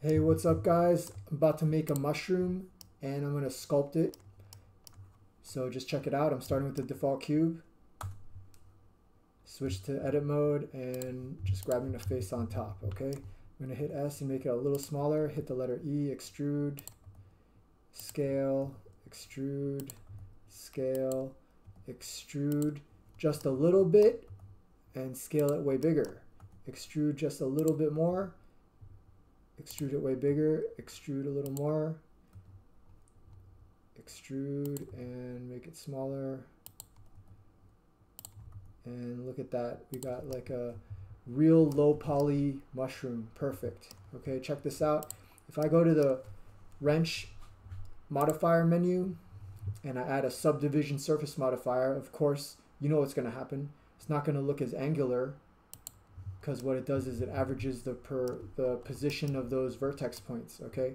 Hey, what's up guys? I'm about to make a mushroom and I'm going to sculpt it. So just check it out. I'm starting with the default cube. Switch to edit mode and just grabbing the face on top, okay? I'm to hit S and make it a little smaller. Hit the letter E, extrude, scale, extrude, scale, extrude just a little bit and scale it way bigger. Extrude just a little bit more extrude it way bigger, extrude a little more, extrude and make it smaller. And look at that, we got like a real low poly mushroom, perfect. Okay, check this out. If I go to the wrench modifier menu and I add a subdivision surface modifier, of course, you know what's gonna happen. It's not gonna look as angular because what it does is it averages the per the position of those vertex points okay?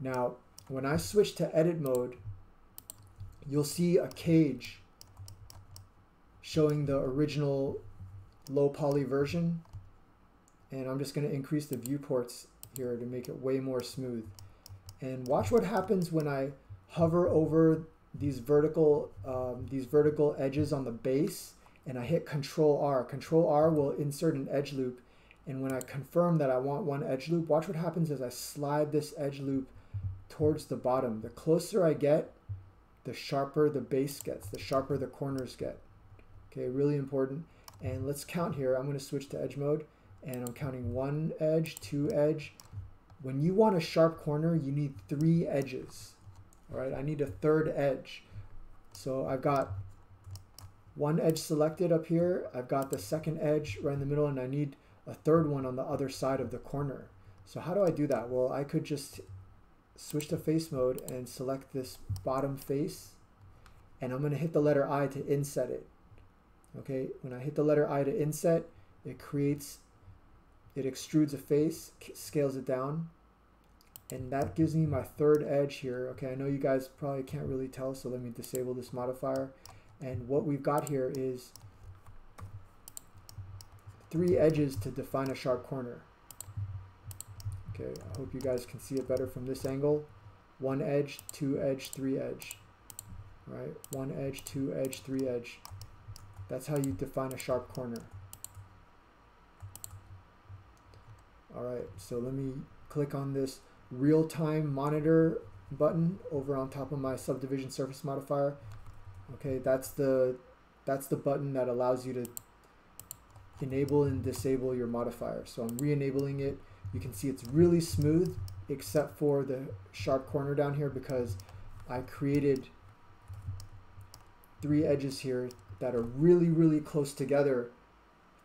Now when I switch to edit mode you'll see a cage showing the original low poly version and I'm just going to increase the viewports here to make it way more smooth. And watch what happens when I hover over these vertical um, these vertical edges on the base and I hit Control R. Control R will insert an edge loop. And when I confirm that I want one edge loop, watch what happens as I slide this edge loop towards the bottom. The closer I get, the sharper the base gets, the sharper the corners get. Okay, really important. And let's count here. I'm going to switch to edge mode and I'm counting one edge, two edge. When you want a sharp corner, you need three edges. All right, I need a third edge. So I've got one edge selected up here. I've got the second edge right in the middle and I need a third one on the other side of the corner. So how do I do that? Well, I could just switch to face mode and select this bottom face and I'm going to hit the letter I to inset it. Okay, when I hit the letter I to inset, it creates, it extrudes a face, scales it down, and that gives me my third edge here. Okay, I know you guys probably can't really tell, so let me disable this modifier. And what we've got here is three edges to define a sharp corner. Okay, I hope you guys can see it better from this angle. One edge, two edge, three edge. Right? One edge, two edge, three edge. That's how you define a sharp corner. Alright, so let me click on this real-time monitor button over on top of my subdivision surface modifier Okay, that's the that's the button that allows you to enable and disable your modifier. So I'm re-enabling it. You can see it's really smooth except for the sharp corner down here because I created three edges here that are really, really close together.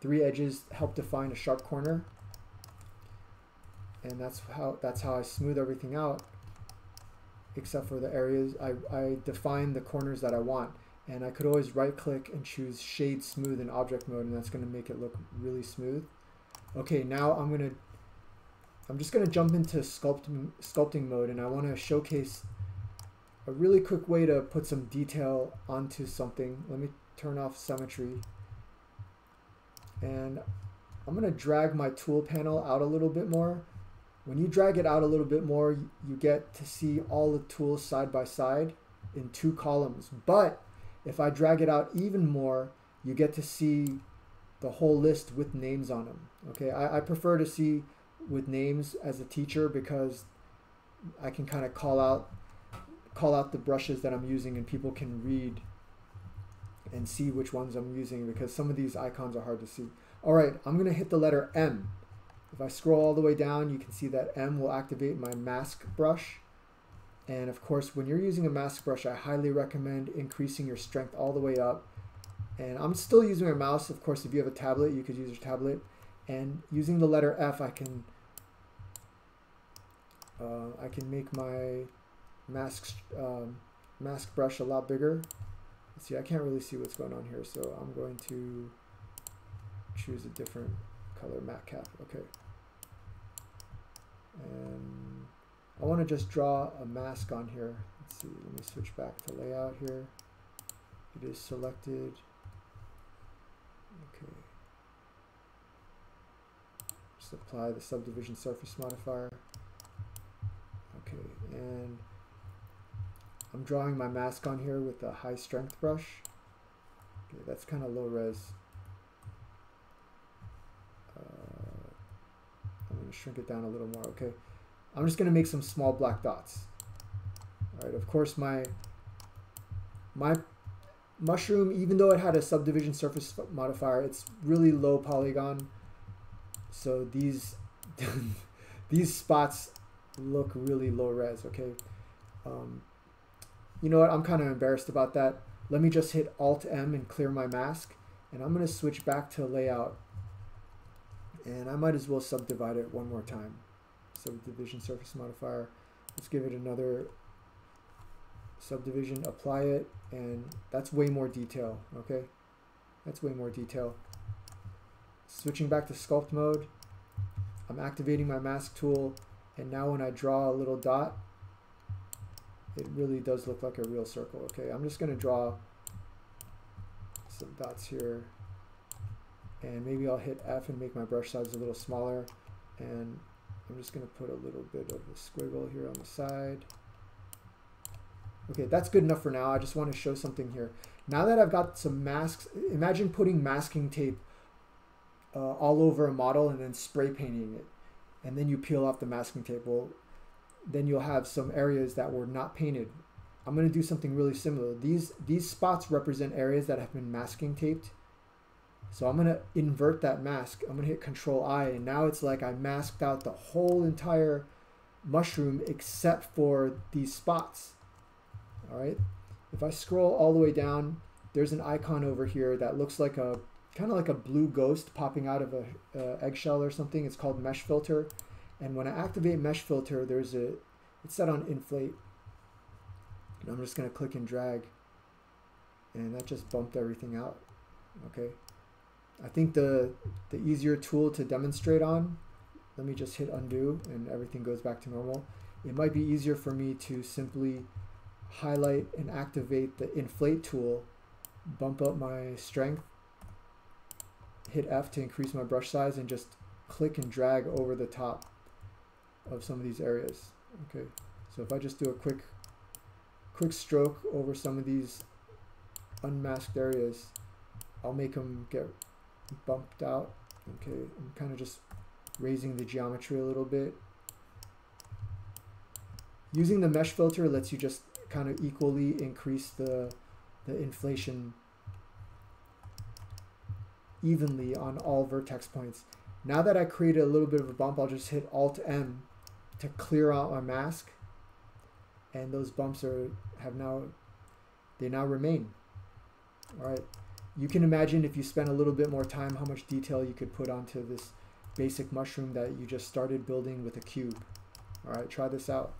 Three edges help define a sharp corner. And that's how that's how I smooth everything out except for the areas I, I define the corners that I want and I could always right click and choose shade smooth in object mode and that's going to make it look really smooth. Okay now I'm gonna I'm just gonna jump into sculpt, sculpting mode and I want to showcase a really quick way to put some detail onto something. Let me turn off symmetry. And I'm gonna drag my tool panel out a little bit more. When you drag it out a little bit more, you get to see all the tools side by side in two columns. But if I drag it out even more, you get to see the whole list with names on them. Okay, I, I prefer to see with names as a teacher because I can kind of call out call out the brushes that I'm using and people can read and see which ones I'm using because some of these icons are hard to see. All right, I'm gonna hit the letter M. If I scroll all the way down, you can see that M will activate my mask brush. And of course, when you're using a mask brush, I highly recommend increasing your strength all the way up. And I'm still using a mouse. Of course, if you have a tablet, you could use your tablet. And using the letter F, I can uh, I can make my mask um, mask brush a lot bigger. Let's see, I can't really see what's going on here, so I'm going to choose a different color MatCap. Okay. And I want to just draw a mask on here. Let's see, let me switch back to layout here. It is selected. Okay. Just apply the subdivision surface modifier. Okay, and I'm drawing my mask on here with a high strength brush. Okay, that's kind of low res. Uh, I'm going to shrink it down a little more. Okay, I'm just going to make some small black dots. All right, of course my my mushroom, even though it had a subdivision surface modifier, it's really low polygon. So these these spots look really low res, okay? Um, you know what, I'm kind of embarrassed about that. Let me just hit Alt M and clear my mask. And I'm gonna switch back to layout. And I might as well subdivide it one more time. Subdivision surface modifier. Let's give it another subdivision, apply it, and that's way more detail, okay? That's way more detail. Switching back to sculpt mode, I'm activating my mask tool, and now when I draw a little dot, it really does look like a real circle. Okay, I'm just gonna draw some dots here, and maybe I'll hit F and make my brush size a little smaller, and I'm just gonna put a little bit of a squiggle here on the side. Okay, that's good enough for now. I just want to show something here. Now that I've got some masks, imagine putting masking tape uh, all over a model and then spray painting it. And then you peel off the masking tape. Well, then you'll have some areas that were not painted. I'm going to do something really similar. These, these spots represent areas that have been masking taped. So I'm going to invert that mask. I'm going to hit Control I, and now it's like I masked out the whole entire mushroom except for these spots all right? If I scroll all the way down, there's an icon over here that looks like a kind of like a blue ghost popping out of a, eggshell or something. It's called mesh filter. And when I activate mesh filter, there's a, it's set on inflate. And I'm just gonna click and drag. And that just bumped everything out, okay? I think the, the easier tool to demonstrate on, let me just hit undo and everything goes back to normal. It might be easier for me to simply highlight and activate the inflate tool, bump up my strength, hit F to increase my brush size, and just click and drag over the top of some of these areas. Okay, so if I just do a quick, quick stroke over some of these unmasked areas, I'll make them get bumped out. Okay, I'm kind of just raising the geometry a little bit. Using the mesh filter lets you just kind of equally increase the, the inflation evenly on all vertex points. Now that I created a little bit of a bump, I'll just hit Alt M to clear out my mask. And those bumps are have now they now remain. All right. You can imagine if you spend a little bit more time how much detail you could put onto this basic mushroom that you just started building with a cube. All right, try this out.